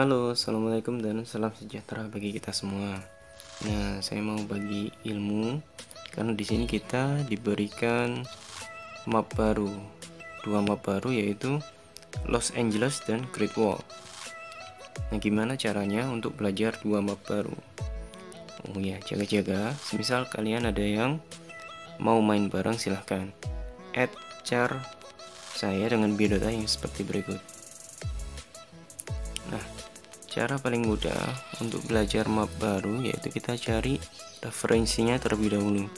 Halo, assalamualaikum dan salam sejahtera bagi kita semua. Nah, saya mau bagi ilmu karena di sini kita diberikan map baru, dua map baru yaitu Los Angeles dan Great Wall. Nah, gimana caranya untuk belajar dua map baru? Oh ya, jaga-jaga. Semisal kalian ada yang mau main bareng silahkan add char saya dengan biodata yang seperti berikut. Cara paling mudah untuk belajar map baru yaitu kita cari referensinya terlebih dahulu.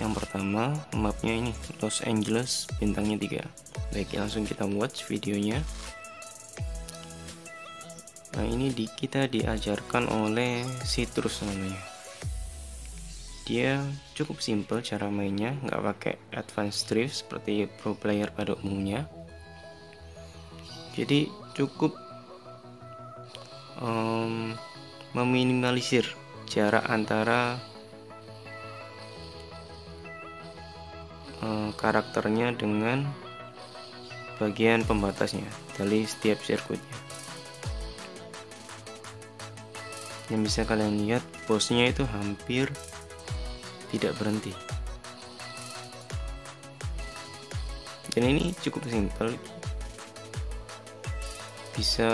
Yang pertama, mapnya ini Los Angeles bintangnya 3. Baik, langsung kita watch videonya. Nah, ini di, kita diajarkan oleh Citrus namanya. Dia cukup simple cara mainnya, nggak pakai advanced drift seperti pro player pada umumnya. Jadi cukup um, meminimalisir jarak antara um, karakternya dengan bagian pembatasnya dari setiap sirkuitnya. Yang bisa kalian lihat bosnya itu hampir tidak berhenti. Dan ini cukup simpel. Bisa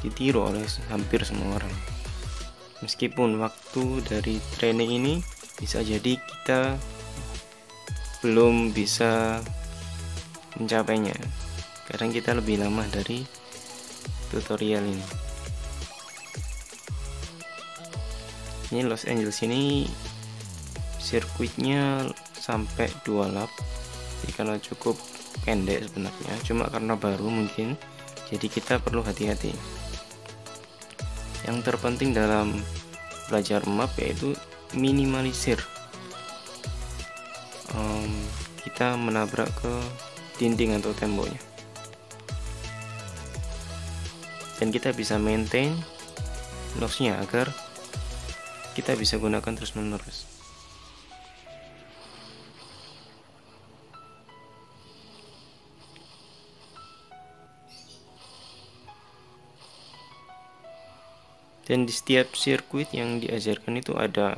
ditiru oleh hampir semua orang. Meskipun waktu dari training ini bisa jadi kita belum bisa mencapainya. Kadang kita lebih lama dari tutorial ini. Ini Los Angeles ini sirkuitnya sampai dua lap. Jadi karena cukup pendek sebenarnya, cuma karena baru mungkin jadi kita perlu hati-hati yang terpenting dalam belajar map yaitu minimalisir. Um, kita menabrak ke dinding atau temboknya. Dan kita bisa maintain lossnya agar kita bisa gunakan terus menerus dan di setiap sirkuit yang diajarkan itu ada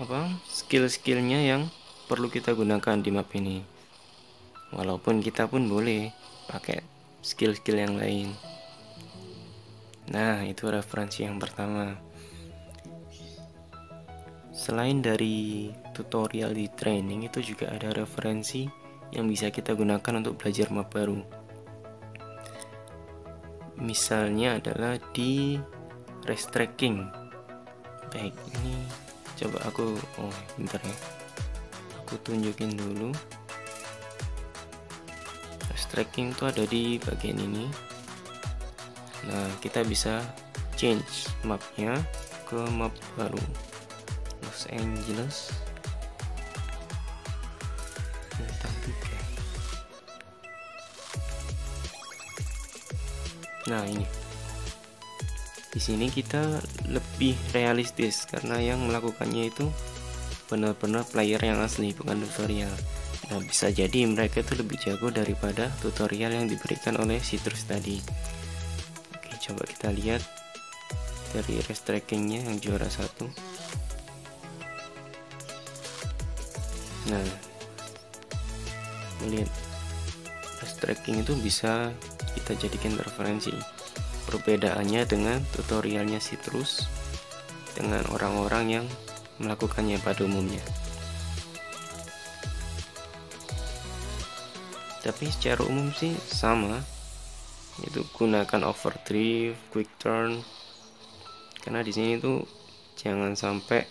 apa skill-skillnya yang perlu kita gunakan di map ini. Walaupun kita pun boleh pakai skill-skill yang lain. Nah itu referensi yang pertama. Selain dari tutorial di training itu juga ada referensi yang bisa kita gunakan untuk belajar map baru. Misalnya adalah di race tracking baik ini coba aku oh bentar ya. Aku tunjukin dulu. Race tracking itu ada di bagian ini. Nah kita bisa change mapnya ke map baru. Los Angeles. Nah ini di sini kita lebih realistis karena yang melakukannya itu benar-benar player yang asli bukan tutorial. Nah bisa jadi mereka itu lebih jago daripada tutorial yang diberikan oleh Citrus tadi. Oke coba kita lihat dari race trackingnya yang juara satu. Nah melihat race tracking itu bisa kita jadikan referensi Perbedaannya dengan tutorialnya Citrus dengan orang-orang yang melakukannya pada umumnya. Tapi secara umum sih sama. Itu gunakan overdrive, quick turn. Karena di sini tuh jangan sampai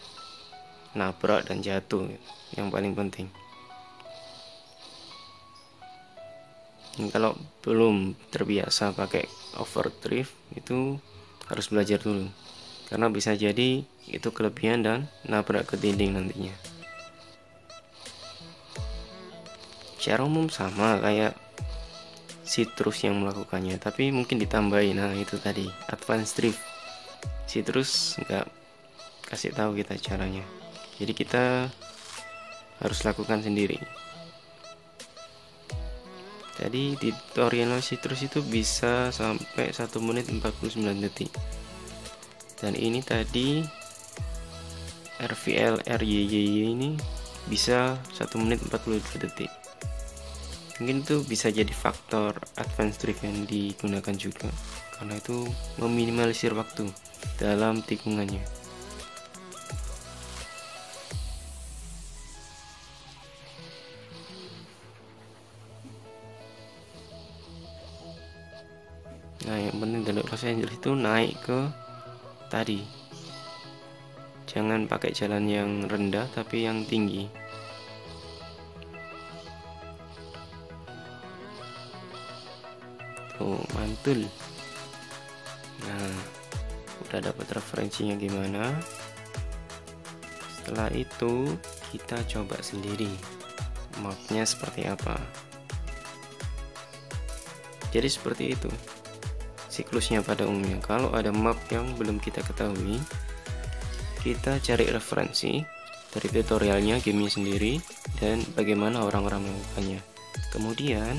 nabrak dan jatuh yang paling penting. Kalau belum terbiasa pakai overdrive itu harus belajar dulu. Karena bisa jadi itu kelebihan dan nabrak ke dinding nantinya. Secara umum sama kayak citrus yang melakukannya tapi mungkin ditambahin. Nah itu tadi advance drift. Citrus nggak kasih tahu kita caranya. Jadi kita harus lakukan sendiri Jadi di tutorial Citrus itu bisa sampai 1 menit 49 detik. Dan ini tadi RVL RYY ini bisa 1 menit 42 detik. Mungkin itu bisa jadi faktor advance drift yang digunakan juga karena itu meminimalisir waktu dalam tikungannya. Nah yang penting dari Los Angeles itu naik ke tadi. Jangan pakai jalan yang rendah tapi yang tinggi. Tuh mantul. Nah udah dapat referensinya gimana? Setelah itu kita coba sendiri mapnya seperti apa. Jadi seperti itu siklusnya pada umumnya. Kalau ada map yang belum kita ketahui kita cari referensi dari tutorialnya gamenya sendiri dan bagaimana orang-orang melakukannya. Kemudian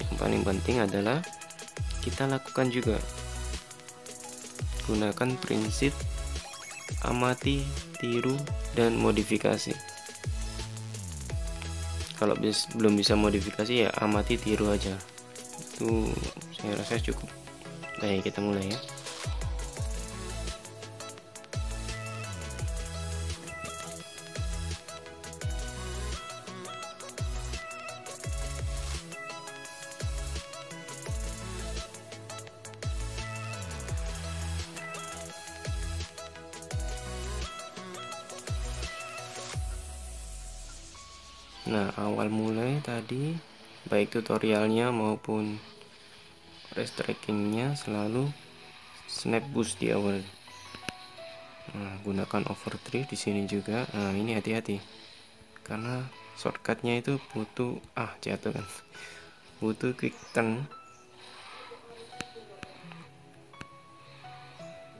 yang paling penting adalah kita lakukan juga. Gunakan prinsip amati, tiru, dan modifikasi. Kalau belum bisa modifikasi ya amati tiru aja. Itu saya rasa cukup Baik, kita mulai ya. Nah, awal mulai tadi baik tutorialnya maupun race trackingnya selalu snap boost di awal. Nah, gunakan overdrive di sini juga. Nah ini hati-hati. Karena shortcutnya itu butuh ah jatuh kan. Butuh quick turn.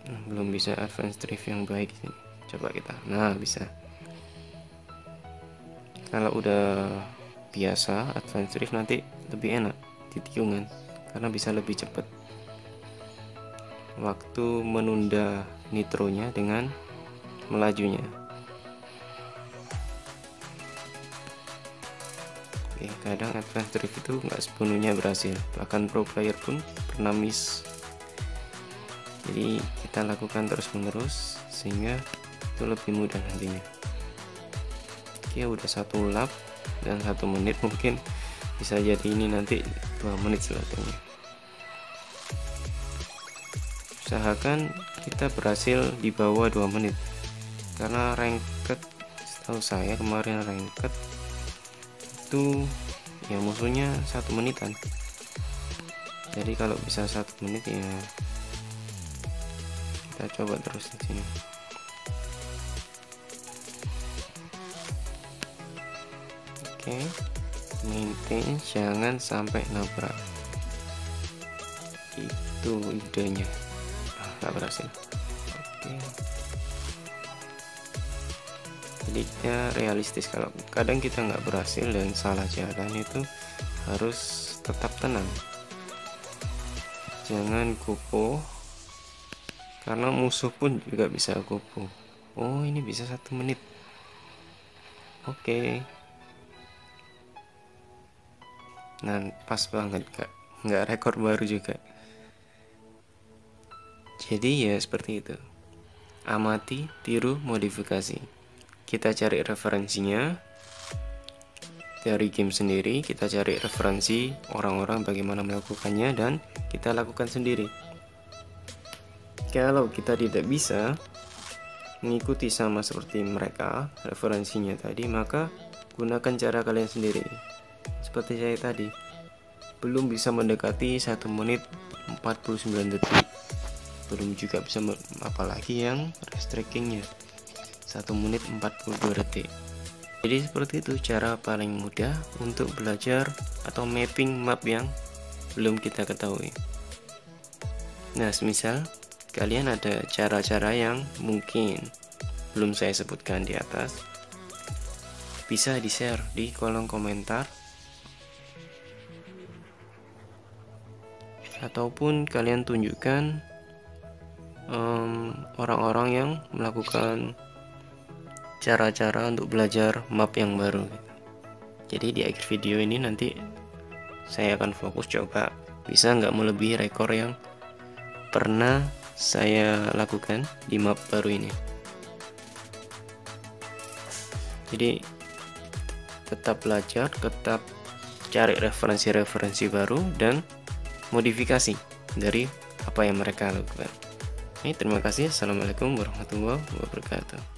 Nah, belum bisa advance drift yang baik sini coba kita. Nah bisa. Kalau udah biasa advance drift nanti lebih enak di tikungan karena bisa lebih cepat. Waktu menunda nitronya dengan melajunya. Oke, kadang advance drift itu nggak sepenuhnya berhasil. Bahkan pro player pun pernah miss. Jadi kita lakukan terus menerus sehingga itu lebih mudah nantinya. Oke udah satu lap dan satu menit mungkin bisa jadi ini nanti dua menit selesainya usahakan kita berhasil di bawah 2 menit. Karena ranked setahu saya kemarin ranked itu ya musuhnya satu menitan. Jadi kalau bisa satu menit ya kita coba terus di sini. Oke. okay. Maintain jangan sampai nabrak. Itu idenya. Nggak berhasil. Oke. Jadi ya realistis kalau kadang kita nggak berhasil dan salah jalan itu harus tetap tenang. Jangan kupu karena musuh pun juga bisa kupu. Oh ini bisa satu menit. Oke nah pas banget kak nggak rekor baru juga jadi ya seperti itu. Amati, tiru, modifikasi. Kita cari referensinya dari game sendiri, kita cari referensi orang-orang bagaimana melakukannya dan kita lakukan sendiri. Kalau kita tidak bisa mengikuti sama seperti mereka referensinya tadi, maka gunakan cara kalian sendiri. Seperti saya tadi, belum bisa mendekati 1 menit 49 detik. Belum juga bisa apalagi yang restrictingnya 1 menit 42 detik. Jadi seperti itu cara paling mudah untuk belajar atau mapping map yang belum kita ketahui. Nah semisal kalian ada cara-cara yang mungkin belum saya sebutkan di atas bisa di share di kolom komentar ataupun kalian tunjukkan orang-orang um, yang melakukan cara-cara untuk belajar map yang baru. Jadi di akhir video ini nanti saya akan fokus coba bisa nggak melebihi rekor yang pernah saya lakukan di map baru ini. Jadi tetap belajar tetap cari referensi-referensi baru dan modifikasi dari apa yang mereka lakukan. Ini terima kasih. Assalamualaikum warahmatullahi wabarakatuh.